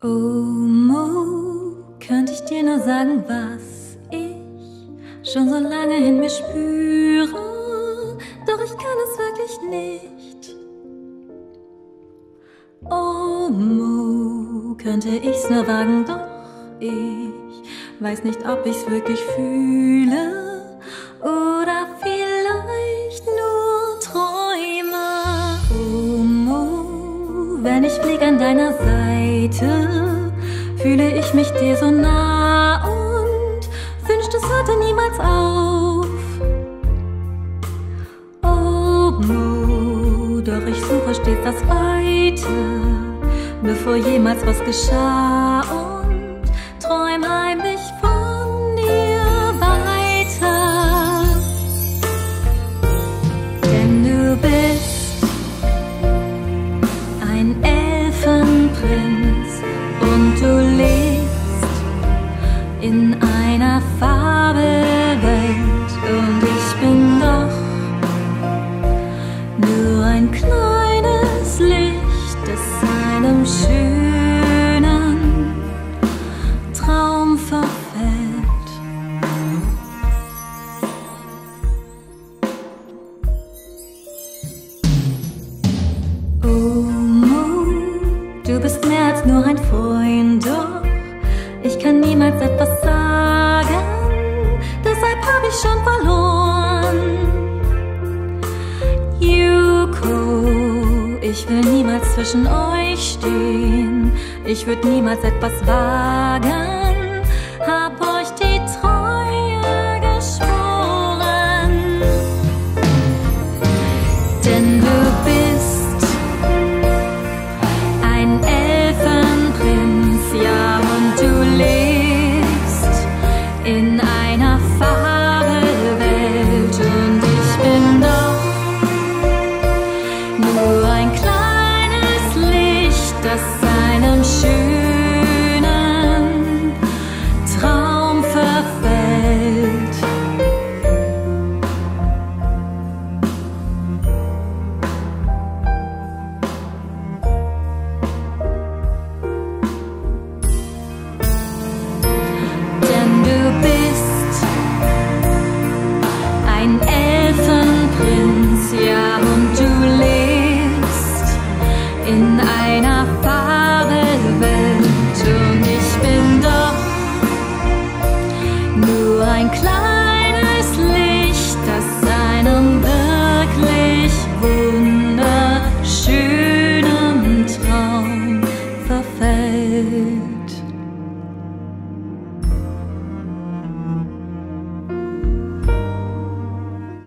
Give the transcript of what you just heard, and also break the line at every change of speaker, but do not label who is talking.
Oh Mo, könnte ich dir nur sagen, was ich schon so lange in mir spüre, doch ich kann es wirklich nicht. Oh Mo, könnte ich's nur wagen, doch ich weiß nicht, ob ich's wirklich fühle Seite fühle ich mich dir so nah und wünscht es hörte niemals auf. Oh Mo, doch ich suche stets das Weite, bevor jemals was geschah und träum heimlich von dir weiter. Denn du bist ein Elfenprinz ein kleines Licht, das einem schönen Traum verfällt. Oh, Du bist mehr als nur ein Freund, doch ich kann niemals etwas sagen, deshalb hab ich schon ich will niemals zwischen euch stehen, ich würde niemals etwas wagen,